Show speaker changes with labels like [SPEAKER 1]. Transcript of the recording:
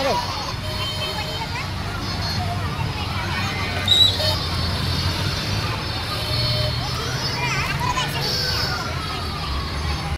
[SPEAKER 1] Got it.